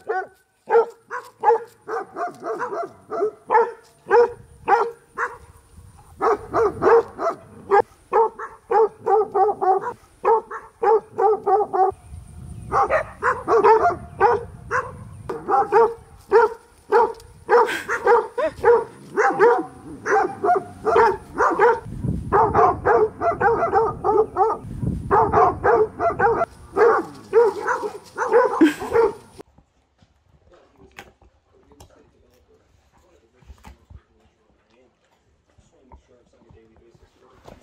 spirit. insurance on a daily basis.